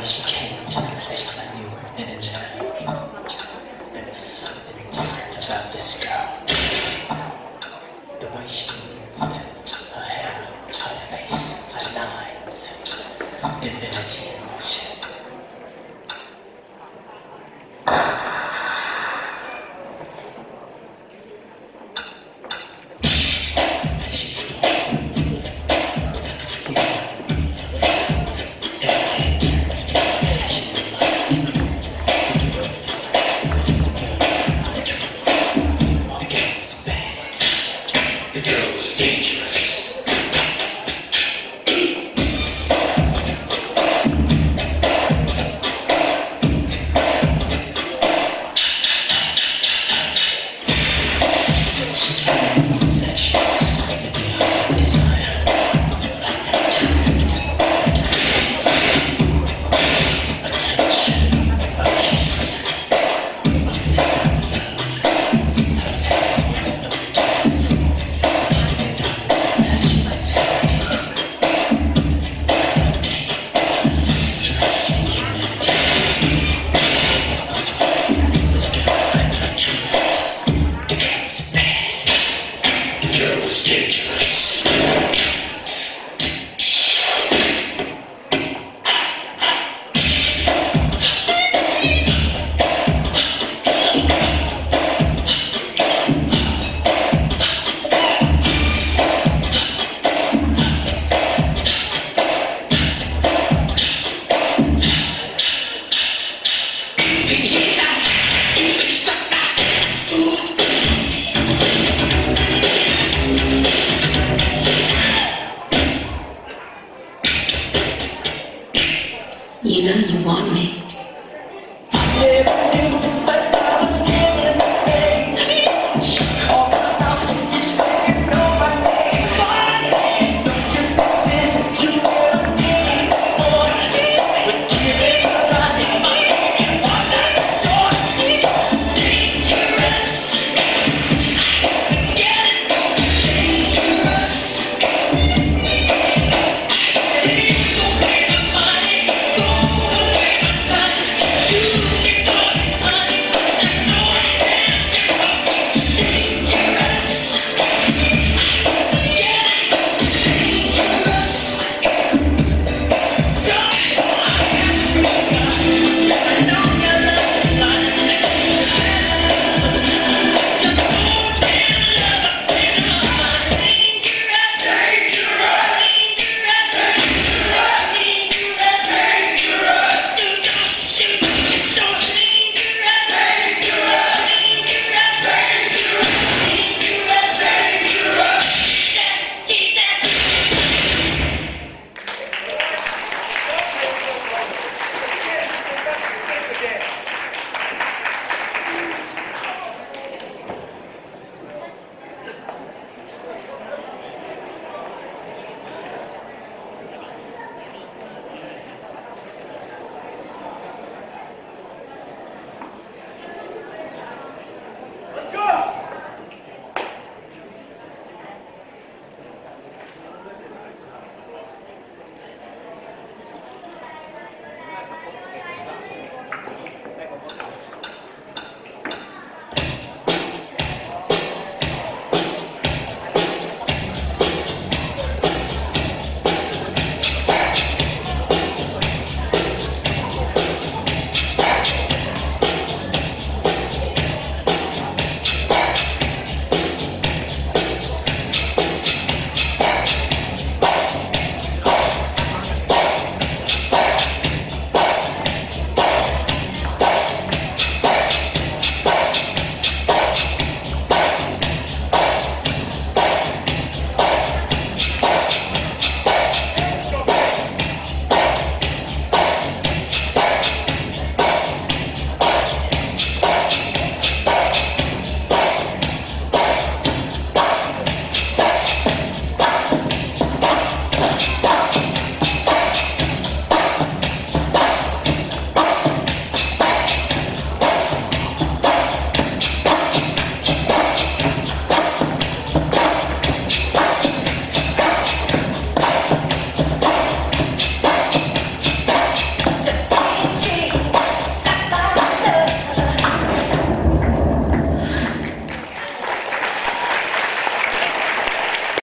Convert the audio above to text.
Way she came to the place, I knew her then and there. There was something different about this girl. You 王美